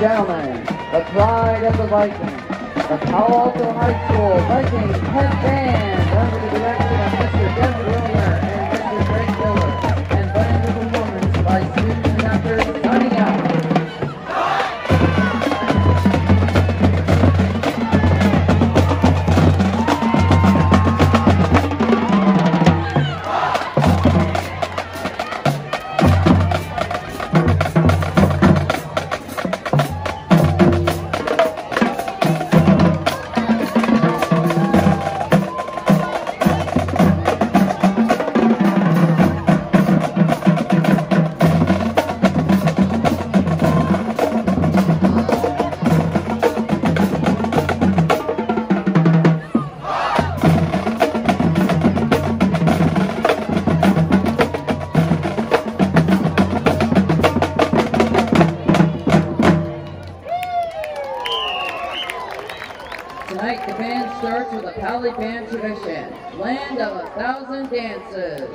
gentlemen, the pride of the Vikings, the Palo Alto High School Vikings pep band under the direction of Mr. Devin Paly Band tradition, Land of a Thousand Dances.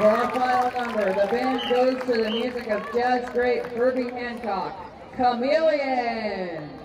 For number, the band goes to the music of jazz great Herbie Hancock, Chameleon.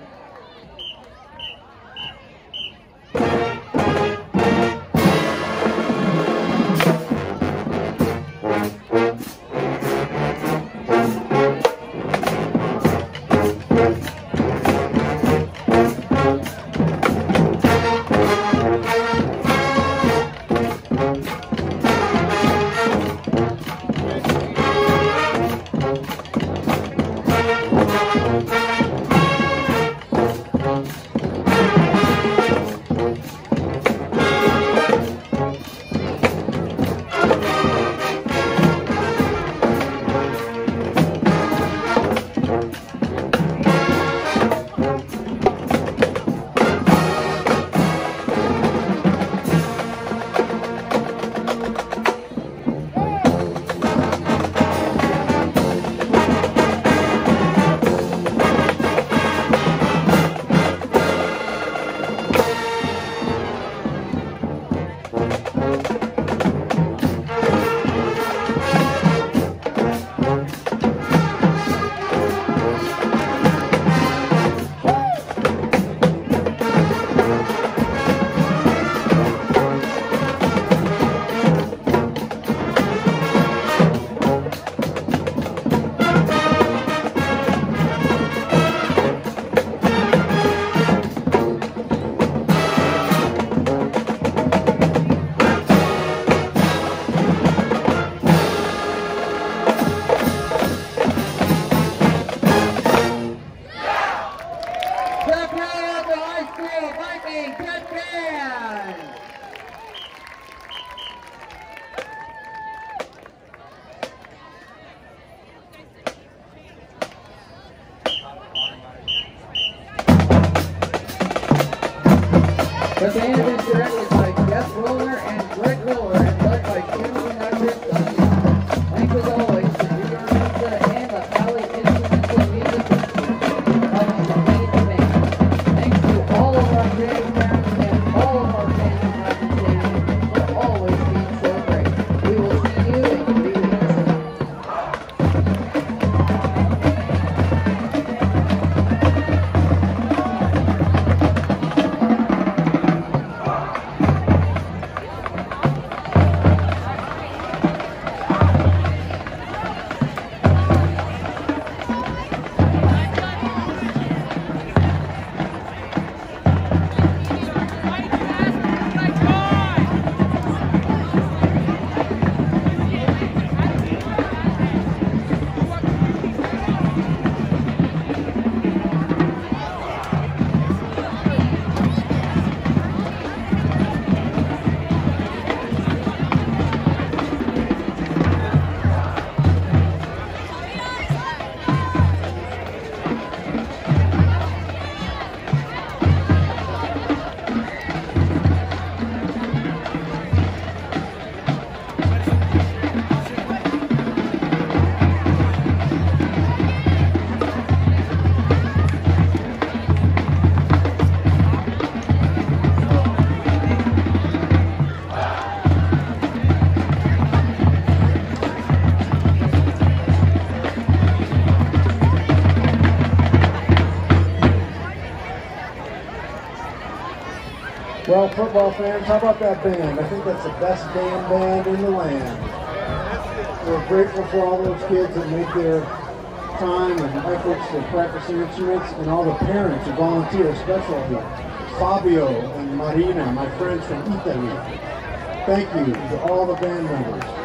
Football fans, how about that band? I think that's the best band band in the land. We're grateful for all those kids that make their time and efforts to practice instruments and all the parents who volunteer, especially Fabio and Marina, my friends from Italy. Thank you to all the band members.